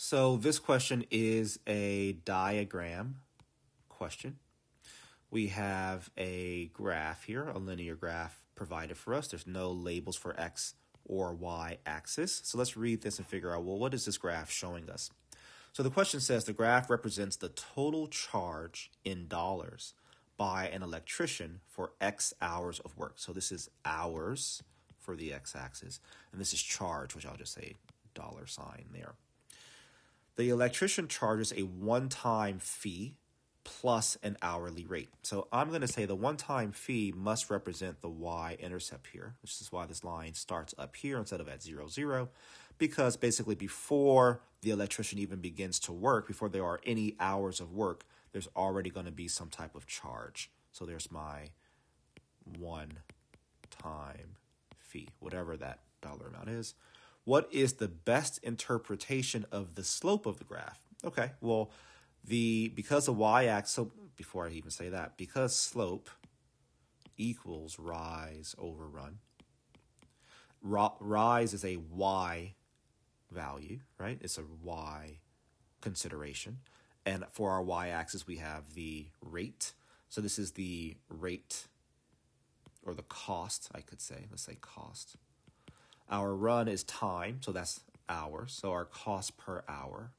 So this question is a diagram question. We have a graph here, a linear graph provided for us. There's no labels for x or y axis. So let's read this and figure out, well, what is this graph showing us? So the question says the graph represents the total charge in dollars by an electrician for X hours of work. So this is hours for the X axis, and this is charge, which I'll just say dollar sign there. The electrician charges a one time fee plus an hourly rate. So I'm going to say the one time fee must represent the y intercept here, which is why this line starts up here instead of at 0, 0, because basically before the electrician even begins to work, before there are any hours of work, there's already going to be some type of charge. So there's my one time fee, whatever that dollar amount is. What is the best interpretation of the slope of the graph? Okay, well, the because the y-axis, so before I even say that, because slope equals rise over run, rise is a y value, right? It's a y consideration. And for our y-axis, we have the rate. So this is the rate or the cost, I could say. Let's say cost. Our run is time, so that's hours. So our cost per hour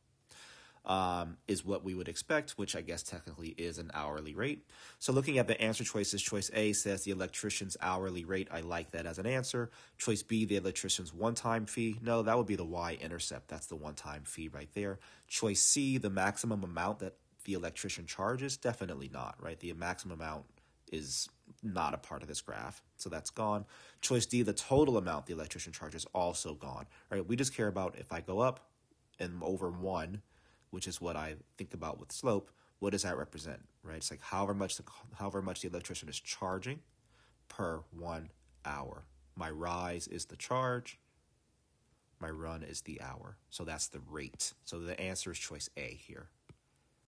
um, is what we would expect, which I guess technically is an hourly rate. So looking at the answer choices, choice A says the electrician's hourly rate. I like that as an answer. Choice B, the electrician's one-time fee. No, that would be the y-intercept. That's the one-time fee right there. Choice C, the maximum amount that the electrician charges. Definitely not, right? The maximum amount is not a part of this graph, so that's gone. Choice D, the total amount the electrician charges, also gone. Right, we just care about if I go up and over one, which is what I think about with slope, what does that represent, right? It's like however much the, however much the electrician is charging per one hour. My rise is the charge, my run is the hour. So that's the rate. So the answer is choice A here.